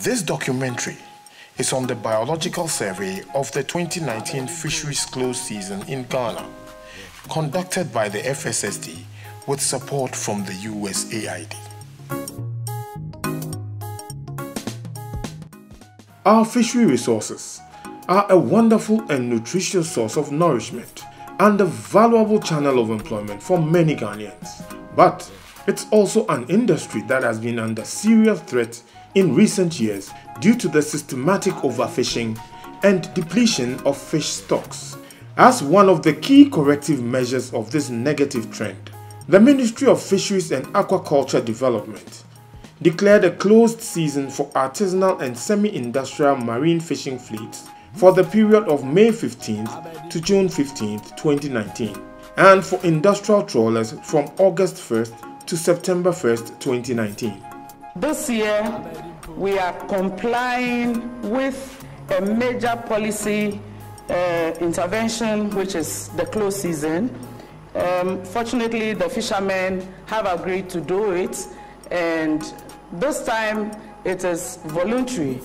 This documentary is on the biological survey of the 2019 fisheries close season in Ghana, conducted by the FSSD with support from the USAID. Our fishery resources are a wonderful and nutritious source of nourishment and a valuable channel of employment for many Ghanaians. But it's also an industry that has been under serious threat in recent years due to the systematic overfishing and depletion of fish stocks. As one of the key corrective measures of this negative trend, the Ministry of Fisheries and Aquaculture Development declared a closed season for artisanal and semi-industrial marine fishing fleets for the period of May 15th to June 15th, 2019, and for industrial trawlers from August 1st to September 1st, 2019. This year, we are complying with a major policy uh, intervention, which is the close season. Um, fortunately, the fishermen have agreed to do it, and this time it is voluntary.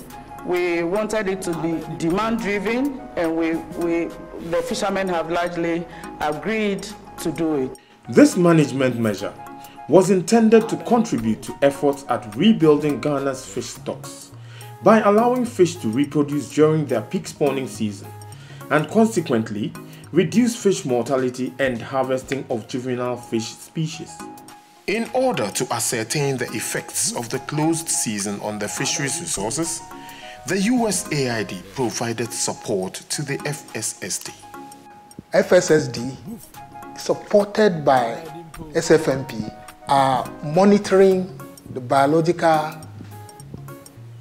We wanted it to be demand driven, and we, we, the fishermen have largely agreed to do it. This management measure was intended to contribute to efforts at rebuilding Ghana's fish stocks by allowing fish to reproduce during their peak spawning season and consequently reduce fish mortality and harvesting of juvenile fish species. In order to ascertain the effects of the closed season on the fisheries resources, the USAID provided support to the FSSD. FSSD, supported by SFMP, are monitoring the biological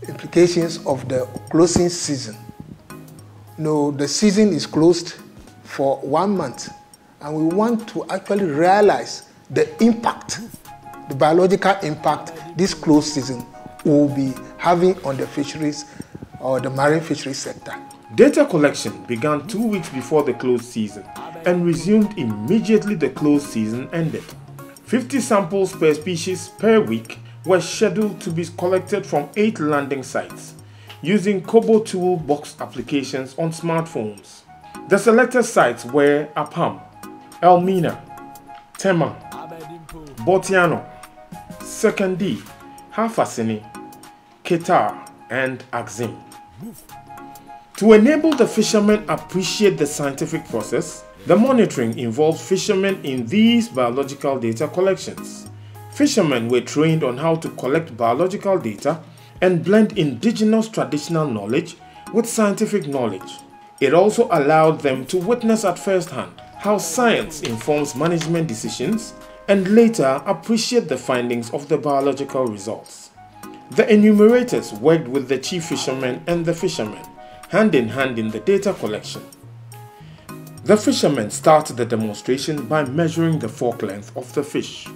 implications of the closing season. No, the season is closed for one month, and we want to actually realize the impact, the biological impact this closed season will be having on the fisheries or the marine fisheries sector. Data collection began two weeks before the closed season and resumed immediately the closed season ended. 50 samples per species per week were scheduled to be collected from 8 landing sites using Kobo Toolbox applications on smartphones. The selected sites were Apam, Elmina, Tema, Botiano, Sekondi, Hafasini, Keta, and Axim. To enable the fishermen appreciate the scientific process, the monitoring involves fishermen in these biological data collections. Fishermen were trained on how to collect biological data and blend indigenous traditional knowledge with scientific knowledge. It also allowed them to witness at first hand how science informs management decisions and later appreciate the findings of the biological results. The enumerators worked with the chief fishermen and the fishermen, hand in hand in the data collection. The fishermen start the demonstration by measuring the fork length of the fish.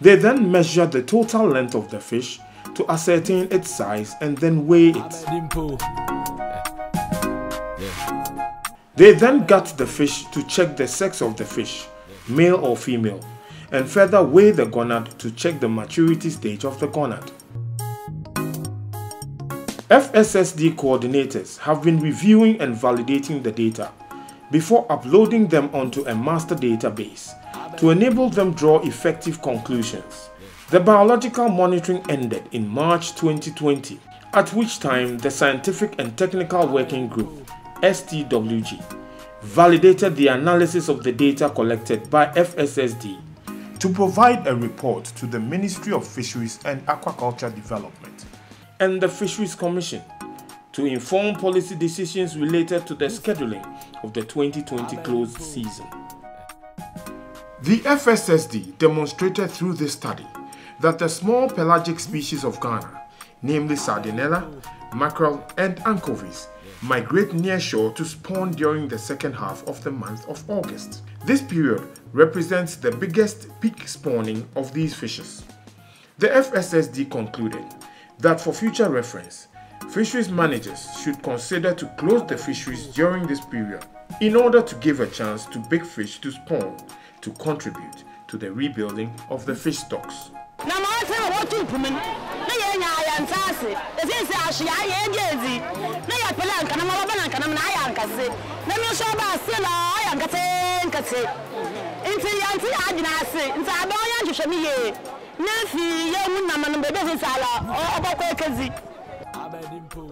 They then measure the total length of the fish to ascertain its size and then weigh it. They then gut the fish to check the sex of the fish, male or female, and further weigh the gonad to check the maturity stage of the gonad. FSSD coordinators have been reviewing and validating the data before uploading them onto a master database to enable them draw effective conclusions. The biological monitoring ended in March 2020, at which time the Scientific and Technical Working Group STWG validated the analysis of the data collected by FSSD to provide a report to the Ministry of Fisheries and Aquaculture Development and the Fisheries Commission to inform policy decisions related to the scheduling of the 2020 closed season. The FSSD demonstrated through this study that the small pelagic species of Ghana, namely Sardinella, mackerel, and anchovies, migrate near shore to spawn during the second half of the month of August. This period represents the biggest peak spawning of these fishes. The FSSD concluded that for future reference, fisheries managers should consider to close the fisheries during this period in order to give a chance to big fish to spawn to contribute to the rebuilding of the fish stocks.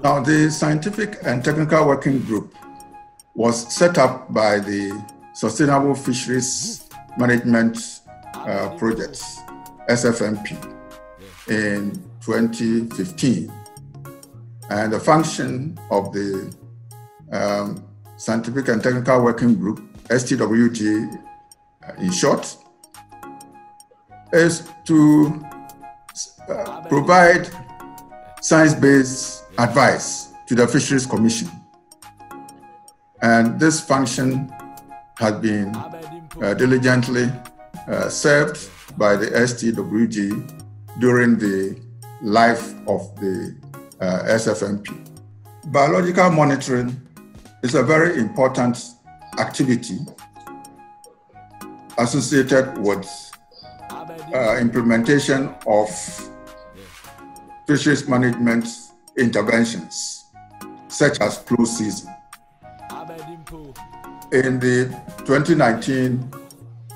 Now, the Scientific and Technical Working Group was set up by the Sustainable Fisheries Management uh, Projects, SFMP, in 2015. And the function of the um, Scientific and Technical Working Group, STWG uh, in short, is to uh, provide science-based advice to the Fisheries Commission. And this function has been uh, diligently uh, served by the STWG during the life of the uh, SFMP. Biological monitoring is a very important activity associated with uh, implementation of fisheries management interventions, such as close season. In the 2019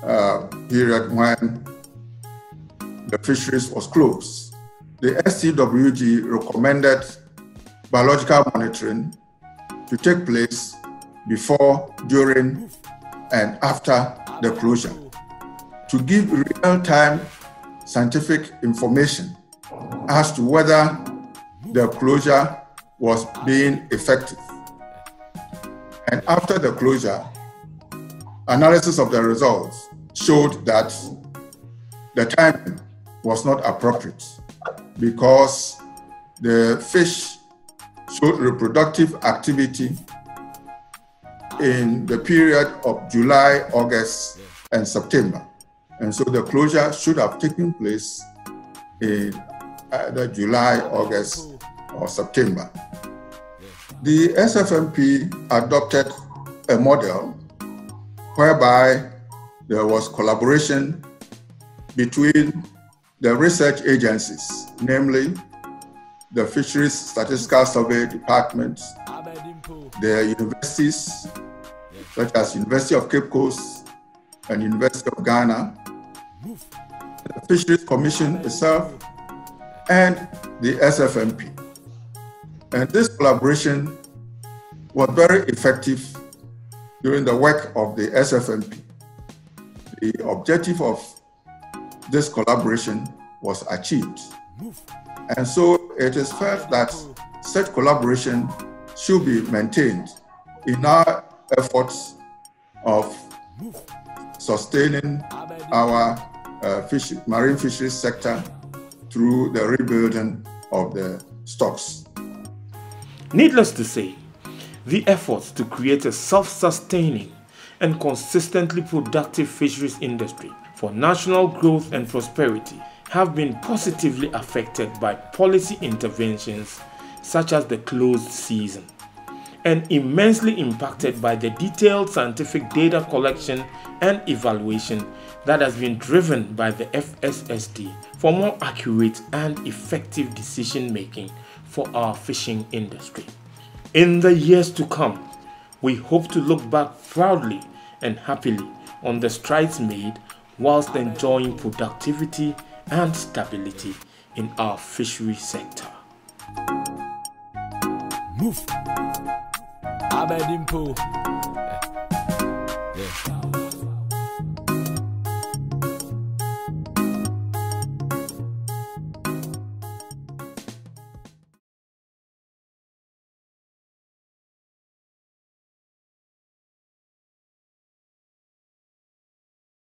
uh, period when the fisheries was closed, the STWG recommended biological monitoring to take place before, during, and after the closure to give real-time scientific information as to whether the closure was being effective. And after the closure, analysis of the results showed that the timing was not appropriate because the fish showed reproductive activity in the period of July, August, and September. And so the closure should have taken place in either July, August, or September. The SFMP adopted a model whereby there was collaboration between the research agencies, namely the Fisheries Statistical Survey Department, the universities, such as University of Cape Coast and University of Ghana, the Fisheries Commission itself, and the SFMP. And this collaboration was very effective during the work of the SFMP. The objective of this collaboration was achieved. And so it is felt that such collaboration should be maintained in our efforts of sustaining our uh, fish, marine fisheries sector through the rebuilding of the stocks. Needless to say, the efforts to create a self-sustaining and consistently productive fisheries industry for national growth and prosperity have been positively affected by policy interventions such as the closed season and immensely impacted by the detailed scientific data collection and evaluation that has been driven by the FSSD for more accurate and effective decision making for our fishing industry. In the years to come, we hope to look back proudly and happily on the strides made whilst enjoying productivity and stability in our fishery sector. Move. Abedimpo. Yeah.